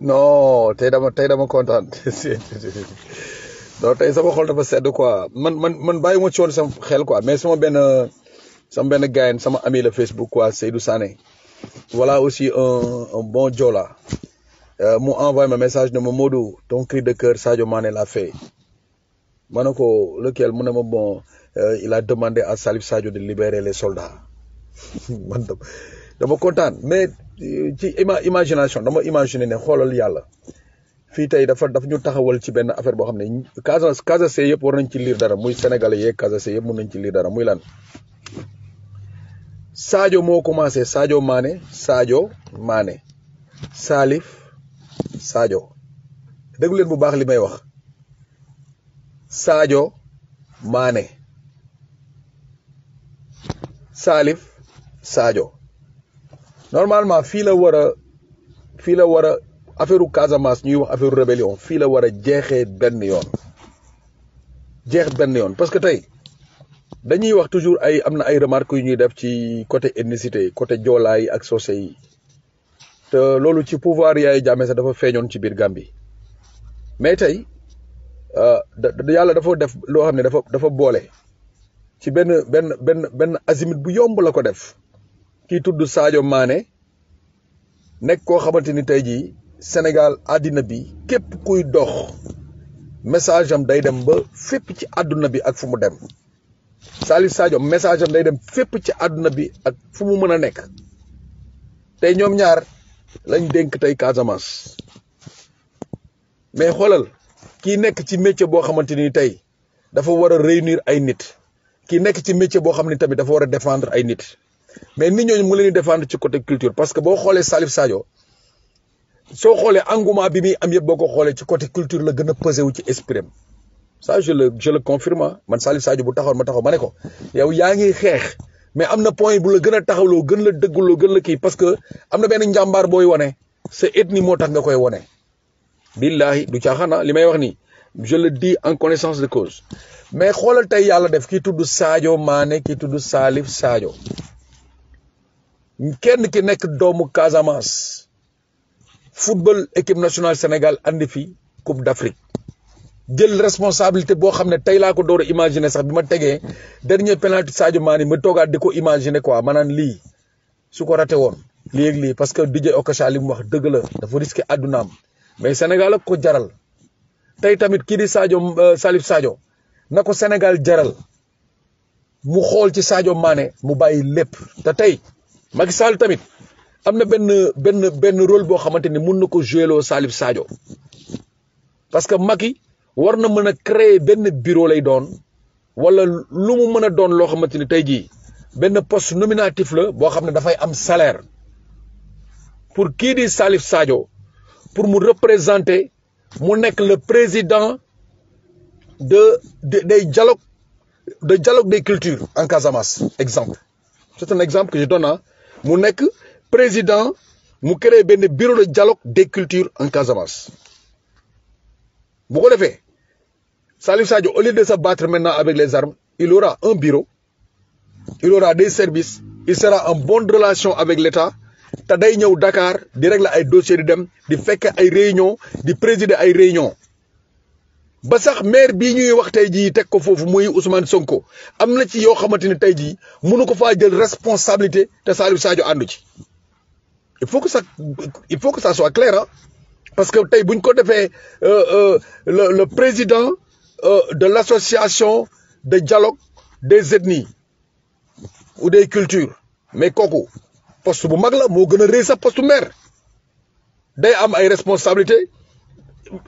non tey dama tey dama kontaan non tey sama xol dafa sedd quoi man man man bàyyi ma ci woon sama xel quoi mais sama benn sama benn gars sama ami la Facebook quoi Seydou Sané voilà aussi un un bon Joola mu envoyé ma message ne ma Modou ton cri de cœur Sadio Mané l'a fait ma ne ko lequel mu ne ma bon euh, il a demandé à Salif Sadio de libérer les soldats man tam dama kontaan mais euh, ci ima imagination dama imaginer ne xoolal yàlla fii tey dafa daf ñu taxawal ci benn affaire boo xam ne Casa Casase yëpp war nañ ci lire dara muy sénégalais yeeg Casase yëpp mun nañ ci lire dara muy lan Sadio moo commencé Sadio Mané Sadio Mané Salif Sadio déglu leen bu baax li may wax. Sadio Mané Salif Sadio normalement fii la war a fii la war a affaire Casamance ñuy wax affaire rébellion fii la war a jeexee benn yoon jeex benn yoon parce que tey dañuy wax toujours ay am na ay remarques yu ñuy def ci côté ethnicité côté joolaay ak soose yi te loolu ci pouvoir yaay jàmme sax dafa feeñoon ci biir Gambie mais tey euh, yàlla dafa def loo xam ne dafa dafa boole ci benn benn benn benn azimut bu yomb la ko def kii tudd Sadio Mané nekk koo xamante ni tey jii Sénégal àddina bi képp kuy dox message am day dem ba fépp ci àdduna bi ak fu mu dem Salif Sadio message am day dem fépp ci àdduna bi ak fu mu mën a nekk tey ñoom ñaar lañ dénk tey Casamance mais xoolal kii nekk ci métier boo xamante ni tey dafa war a réunir ay nit kii nekk ci métier boo xam ne tamit dafa war a défendre ay nit mais nit ñooñu mu leen di défendre ci côté culture parce que boo xoolee Salif Sadio soo xoolee engouement bi muy am yëpp boo ko xoolee ci côté culture la gën a pesé wu ci esprit am ça je le je le confirme man Salif Sadio bu taxawoon ma taxaw ma ne ko yow yaa ngi xeex mais am na point bu la gën a taxawloo gën la dëgguloo gën la kii parce que am na benn njàmbaar booy wane sa ethnie moo tax nga koy wane. billahi du caaxaana li may wax nii je le dis en connaissance de cause mais xoolal tey yàlla def kii tudd Sadio Mané kii tudd Salif Sadio. kenn ki nekk doomu Casamance football équipe nationale Sénégal andi fi coupe d'Afrique jël responsabilité boo xam ne tey laa ko door a imaginer sax bi ma tegee dernier penalty Sadio Mané ma toogaat di ko imaginer quoi maanaam lii su ko raté woon lii ak lii parce que DJ Okocha li mu wax dëgg la dafa risqué àddunaam mais Sénégal ak ko jaral tey tamit kii di Sadio euh, Salif Sadio na ko Sénégal jaral mu xool ci Sadio Mané mu bàyyi lépp te tey Macky Sall tamit am na benn benn benn rôle boo xamante ni mun na ko joué loo Salif Sadio parce que Macky war na mën a créer benn bureau lay doon wala lu mu mën a doon loo xamante ni tey jii benn poste nominatif la boo xam ne dafay am salaire pour kii di Salif Sadio pour mu représenter mu nekk le président de de des dialogues de dialogue des cultures en Casamance exemple c'est un exemple que je donne mu nekk président mu créé benn bureau de dialogue des cultures en Casamance bu ko defee Salif Sadio, au lieu de se battre maintenant avec les armes, il aura un bureau, il aura des services, il sera en bonne relation avec l'État. te day ñëw Dakar di régler ay dossier di dem di fekk ay réunion di présider ay réunion ba sax maire bii ñuy wax tey jii teg ko foofu muy Ousmane Sonko am na ci yoo xamante ni tey jii mënu ko faa jël responsabilité te Salif Sadio àndu ci il faut que ça il faut que ça soit clair ah parce que tey bu ñu ko defee le le président de l'association de dialogue des ethnies ou des cultures mais kooku poste bu mag la moo gën a rëy sax poste maire day am ay responsabilité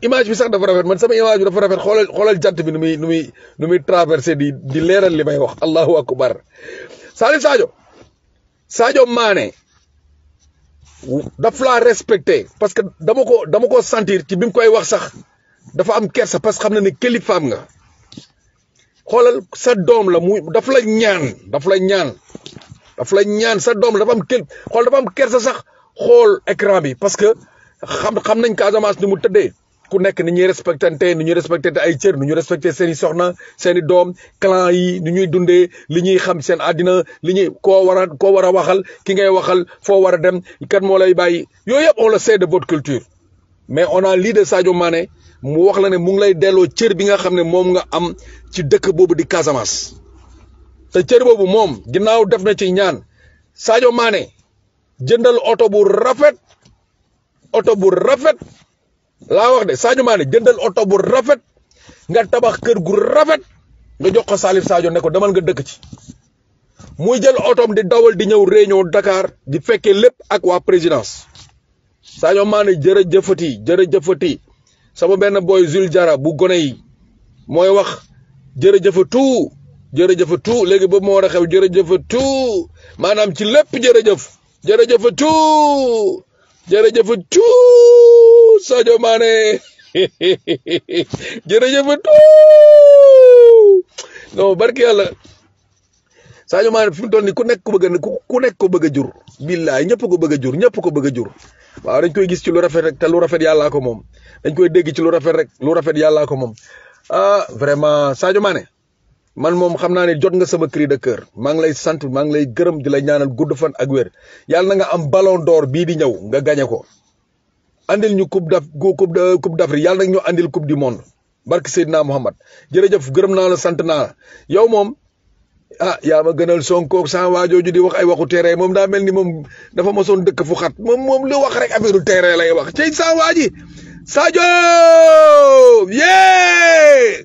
image bi sax dafa rafet man sama image bi dafa rafet xoolal xoolal jant bi nu muy nu muy nu muy traversé di di leeral li may wax allahu akbar Salif Sadio Sadio Mané daf laa respecté parce que dama ko dama ko sentir ci bi mu koy wax sax dafa am kersa parce que xam na ne kilifaam nga xoolal sa doom la mu daf la ñaan daf la ñaan daf la ñaan sa doom la dafa am kil xool dafa am kersa sax xool écran bi parce que xam xam nañ Casamance ni mu tëddee. ku nekk ni ñuy respectante ni ñuy respectante ay cër ni ñu respecté seen i soxna seen i doom clan yi ni ñuy dundee li ñuy xam seen àddina li ñuy koo war a koo war a waxal ki ngay waxal foo war a dem kan moo lay bàyyi yooyu yëpp on le sait de votre culture mais on a lii de Sadio Mané mu wax la ne mu ngi lay delloo cër bi nga xam ne moom nga am ci dëkk boobu di Casamance te cër boobu moom ginnaaw def na ci ñaan Sadio Mané jëndal oto bu rafet oto bu rafet laa wax de Sadio Mané jëndal oto bu rafet nga tabax kër gu rafet nga jox ko Salif Sadio ne ko demal nga dëkk ci muy jël otoom di dawal di ñëw réunion Dakar di fekkee lépp ak waa présidence Sadio Mané jërëjëfati jërëjëfati sama benn boy Zul Jara bu gone yi mooy wax jërëjëfatu jërëjëfatu léegi boobu moo war a xew jërëjëfatu maanaam ci lépp jërëjëf. jërëjëf tout jërëjëf tout Sadio Mané jërëjëf tout non barki yàlla Sadio Mané fi mu toll nii ku nekk ko bëgg a ku nekk ko bëgg a jur billaay ñëpp ko bëgg a jur ñëpp ko bëgg a jur waaw dañ koy gis ci lu rafet rek te lu rafet yàllaa ko moom dañ koy dégg ci lu rafet rek lu rafet yàllaa ko moom ah vraiment Sadio Mané man moom xam naa ne jot nga sama cri de cœur maa ngi lay sant maa ngi lay gërëm di la ñaanal gudd fan ak wér yàlla na nga am ballon d'or bii di ñëw nga gañe ko andil ñu coupe d'Af coupe de coupe d'Afrique yàlla nag ñu andil coupe du monde barke Seydina Muhammad jërëjëf gërëm naa la sant naa la yow moom ah yaa ma gënal Sonko sans waajooju di wax ay waxu terrain moom daa mel ni moom dafa mosoon dëkk fu xat moom moom lu wax rek affaire terrain lay wax ci sans waaji Sadio yee